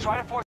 try to force